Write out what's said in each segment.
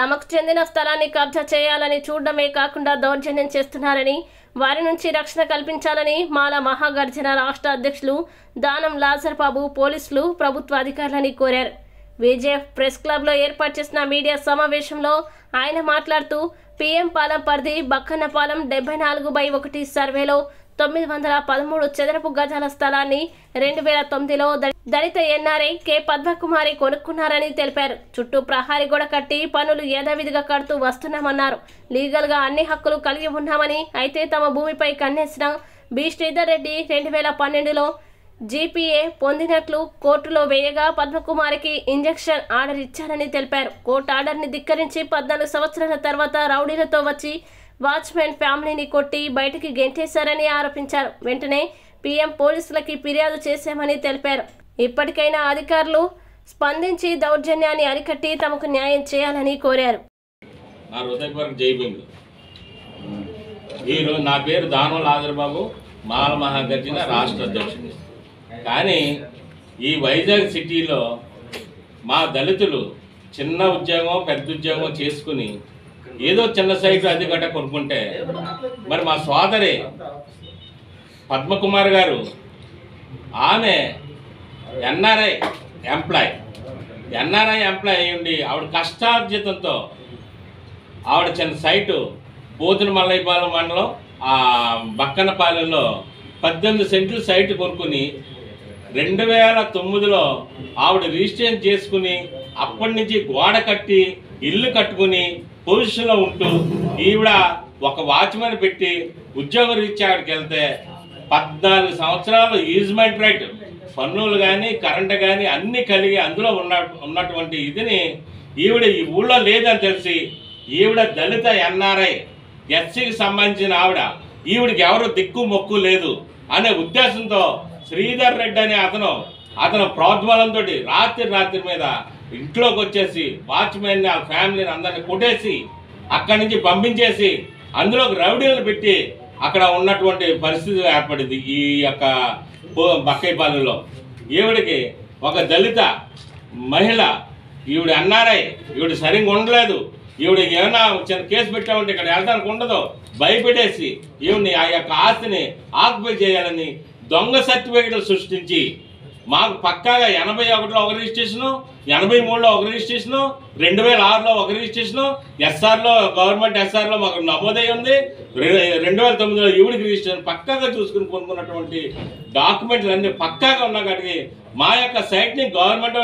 తమకు చెందిన స్థలాన్ని కబ్జా చేయాలని చూడడమే కాకుండా దౌర్జన్యం చేస్తున్నారని వారి నుంచి రక్షణ కల్పించాలని మాల మహాగర్జన రాష్ట్ర అధ్యక్షులు దానం లాజర్ బాబు పోలీసులు ప్రభుత్వ అధికారులని కోరారు. విజేఎఫ్ ప్రెస్ క్లబ్లో ఏర్పాటు చేసిన మీడియా సమావేశంలో ఆయన మాట్లాడుతూ పీఎం పాలెం పరిధి బక్కన్నపాలెం డెబ్బై నాలుగు బై ఒకటి సర్వేలో తొమ్మిది వందల పదమూడు చదరపు గజాల స్థలాన్ని రెండు వేల తొమ్మిదిలో దళిత ఎన్ఆర్ఐ కె పద్మకుమారి కొనుక్కున్నారని తెలిపారు. చుట్టూ ప్రహారీ గోడ కట్టి పనులు యథావిధిగా కడుతూ వస్తున్నామన్నారు. లీగల్గా అన్ని హక్కులు కలిగి ఉన్నామని అయితే తమ భూమిపై కన్నేసిన బి. శ్రీధర్ రెడ్డి రెండు వేల పన్నెండులో జీపీఏ పొందినట్లు కోర్టులో వేయగా పద్మకుమారికి ఇంజెక్షన్ ఆర్డర్ ఇచ్చారని తెలిపారు. కోర్టు ఆర్డర్ని ధిక్కరించి పద్నాలుగు సంవత్సరాల తర్వాత రౌడీలతో వచ్చి వాచ్మెన్ ఫ్యామిలీని కొట్టి బయటికి గెంటేశారని ఆరోపించారు. వెంటనే పీఎం పోలీసులకి ఫిర్యాదు చేశామని తెలిపారు. ఇప్పటికైనా అధికారులు స్పందించి దౌర్జన్యాన్ని అరికట్టి తమకు న్యాయం చేయాలని కోరారు. మీరు ఈరోజు నా పేరు దానం ఆదర్బాబు మాల మహాగర్జన రాష్ట్ర అధ్యక్షుడు కానీ ఈ వైజాగ్ సిటీలో మా దళితులు చిన్న ఉద్యోగం పెద్ద ఉద్యోగం చేసుకుని ఏదో చిన్న సైజు అది గట్ట కొనుక్కుంటే. మరి మా సోదరి పద్మకుమార్ గారు ఆమె ఎన్ఆర్ఐ ఎంప్లాయ్. ఎన్ఆర్ఐ ఎంప్లాయ్ అయ్యి ఉండి ఆవిడ కష్టార్జితంతో ఆవిడ చిన్న సైటు బోధన మల్లయ్యపాలెం మండలం ఆ బక్కనపాలెంలో పద్దెనిమిది సెంట్లు సైట్ కొనుక్కుని రెండు వేల తొమ్మిదిలో ఆవిడ రిజిస్ట్రేషన్ చేసుకుని అప్పటి నుంచి గోడ కట్టి ఇల్లు కట్టుకుని పొజిషన్లో ఉంటూ ఈవిడ ఒక వాచ్మెన్ పెట్టి ఉద్యోగ రీత్యా అక్కడికి వెళ్తే పద్నాలుగు సంవత్సరాలు ఈజ్మెంట్ రైట్ పన్నులు కానీ కరెంటు కానీ అన్నీ కలిగి అందులో ఉన్న ఉన్నటువంటి ఇదిని ఈవిడ ఈ ఊళ్ళో లేదని తెలిసి ఈవిడ దళిత ఎన్ఆర్ఐ ఎస్సీకి సంబంధించిన ఆవిడ ఈవిడికి ఎవరు దిక్కు మొక్కు లేదు అనే ఉద్దేశంతో శ్రీధర్ రెడ్డి అనే అతను అతను ప్రోద్బలంతో రాత్రి రాత్రి మీద ఇంట్లోకి వచ్చేసి వాచ్మెన్ ఆ ఫ్యామిలీని అందరిని కొట్టేసి అక్కడి నుంచి పంపించేసి అందులోకి రౌడీలను పెట్టి అక్కడ ఉన్నటువంటి పరిస్థితి ఏర్పడింది ఈ యొక్క పో- బక్కైపాలెంలో ఈవిడికి ఒక దళిత మహిళ ఈవిడ అన్నారై ఈవిడ సరిగ్గా ఉండలేదు. ఈవిడ ఏమైనా చిన్న కేసు పెట్టామంటే ఇక్కడ వెళ్ళడానికి ఉండదు. భయపెట్టేసి ఈవిడిని ఆ యొక్క ఆస్తిని ఆక్యుపై చేయాలని దొంగ సర్టిఫికెట్లు సృష్టించి మాకు పక్కాగా ఎనభై ఒకటిలో ఒక రిజిస్ట్రేషను ఎనభై మూడులో ఒక రిజిస్ట్రేషను రెండు వేల ఆరులో ఒక రిజిస్ట్రేషను ఎస్ఆర్లో గవర్నమెంట్ ఎస్ఆర్లో మాకు నమోదై ఉంది. రెండు వేల తొమ్మిదిలో ఈవిడికి రిజిస్ట్రేషన్ పక్కాగా చూసుకుని కొనుక్కున్నటువంటి డాక్యుమెంట్లు అన్నీ పక్కాగా ఉన్నా కాబట్టి మా యొక్క సైట్ని గవర్నమెంట్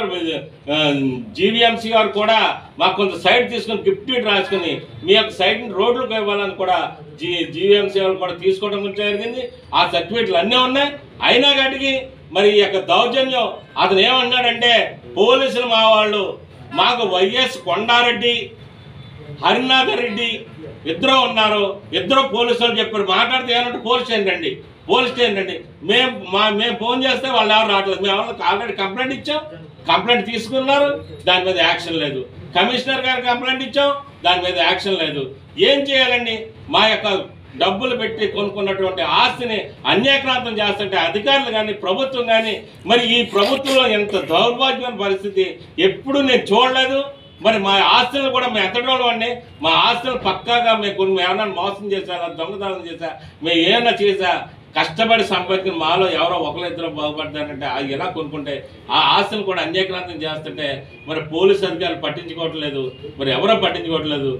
జీవీఎంసీ గారు కూడా మాకు కొంత సైట్ తీసుకుని గిఫ్ట్ రాసుకుని మీ యొక్క సైట్ని రోడ్లకు ఇవ్వాలని కూడా జీ జీవీఎంసీ వాళ్ళు కూడా తీసుకోవడం జరిగింది. ఆ సర్టిఫికేట్లు అన్నీ ఉన్నాయి. అయినా కాటికి మరి ఈ యొక్క దౌర్జన్యం అతను ఏమన్నాడంటే పోలీసులు మా వాళ్ళు మాకు వైఎస్ కొండారెడ్డి హరినాథ రెడ్డి ఇద్దరు ఉన్నారు ఇద్దరు పోలీసులు చెప్పారు. మాట్లాడితే ఏమంటే పోలీస్ ఏంటండి పోలీస్ స్టేషన్ అండి మేము మా మేము ఫోన్ చేస్తే వాళ్ళు ఎవరు రావట్లేదు. మేము ఎవరికి ఆల్రెడీ కంప్లైంట్ ఇచ్చాం. కంప్లైంట్ తీసుకున్నారు. దాని మీద యాక్షన్ లేదు. కమిషనర్ గారు కంప్లైంట్ ఇచ్చాం. దాని మీద యాక్షన్ లేదు. ఏం చేయాలండి? మా యొక్క డబ్బులు పెట్టి కొనుక్కున్నటువంటి ఆస్తిని అన్యాక్రాంతం చేస్తుంటే అధికారులు కానీ ప్రభుత్వం కానీ మరి ఈ ప్రభుత్వంలో ఎంత దౌర్భాగ్యమైన పరిస్థితి? ఎప్పుడు నేను చూడలేదు. మరి మా ఆస్తులను కూడా మేము ఎత్తడం అండి. మా ఆస్తులు పక్కాగా మేము కొన్ని ఏమైనా మోసం చేశారా దొంగతనం చేశా మేము ఏమైనా చేసా కష్టపడి సంపాదించిన మాలో ఎవరో ఒకరిద్దరు బాగుపడతారంటే అది ఎలా కొనుక్కుంటే? ఆ ఆస్తులు కూడా అన్యాక్రాంతం చేస్తుంటే మరి పోలీసు అధికారులు పట్టించుకోవట్లేదు. మరి ఎవరో పట్టించుకోవట్లేదు.